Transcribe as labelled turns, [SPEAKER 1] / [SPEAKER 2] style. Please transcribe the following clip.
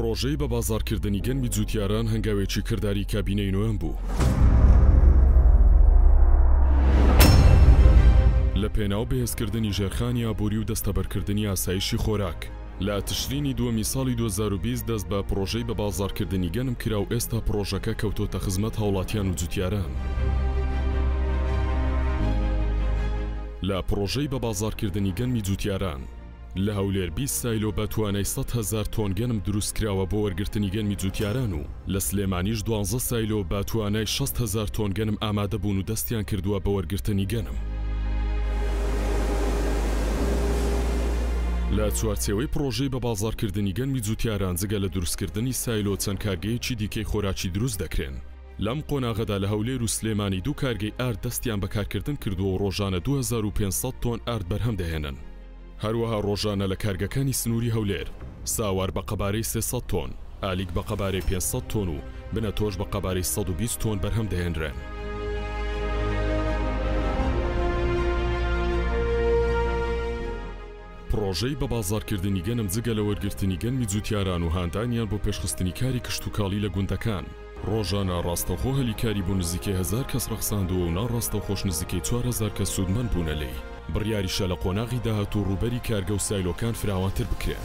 [SPEAKER 1] پڕۆژەی بە بازارکردنی گەنمی جوتیاران هەنگاوێکی کردداری کابینەی نوێن بوو. لە پێناو بەهێزکردنی ژێرخانی ئابووری و دەستەبەرکردنی ئاسایشی خۆراک لە تشرینی دووەمی ساڵی دوو هەزار و بیست دەست بە پڕۆژەی بە بازاڕکردنی گەنم کرا و ئێستا پڕۆژەکە کەوتۆتە خزمەت هاوڵاتیان و جوتیاران. لە پڕۆژەی بە بازاڕکردنی گەنمی جوتیاران لە هەولێر بیست سایلۆ بە توانای سەد هەزار تۆن گەنم دروستکراوە بۆ وەرگرتنی گەنمی جوتیاران و لە سلێمانیش دوانزە سایلۆ بە توانای شەست هەزار تۆن گەنم ئامادەبوون و دەستیان کردووە بە وەرگرتنی گەنم. لە چوارچێوەی پڕۆژەی بەبازاڕکردنی گەنمی جووتیاران جگە لە دروستکردنی سایلۆ چەند کارگەیەکی دیکەی خۆراکی دروست دەکرێن. لەم قۆناغەدا لە هەولێر و سلێمانی دوو کارگەی ئارد دەستیان بە کارکردن کردووە و ڕۆژانە دوو هەزار و پێنج سەد تۆن ئارد بەرهەم دەهێنن. هەروەها ڕۆژانە لە کارگەکانی سنووری هەولێر، ساوار بە قەبارەی سێ سەد تۆن، ئالیک بە قەبارەی پێنج سەد تۆن و بنەتۆش بە قەبارەی سەد و بیست تۆن بەرهەم دەهێنرێن. پڕۆژەی بە بازاڕکردنی گەنم جگە لە وەرگرتنی گەنمی جووتیاران و هاندانیان بۆ پێشخستنی کاری کشتوکاڵی لە گوندەکان، ڕۆژانە ڕاستەوخۆ هەلی کاری بۆ نزیکەی هەزار کەس ڕەخساندووە و ناڕاستەوخۆش نزیکەی چوار هەزار کەس سوودمەند بوونە لێی. بڕیاریشە لە قۆناغی داهاتوو ڕووبەری کارگە و سایلۆکان فراوانتر بکرێن.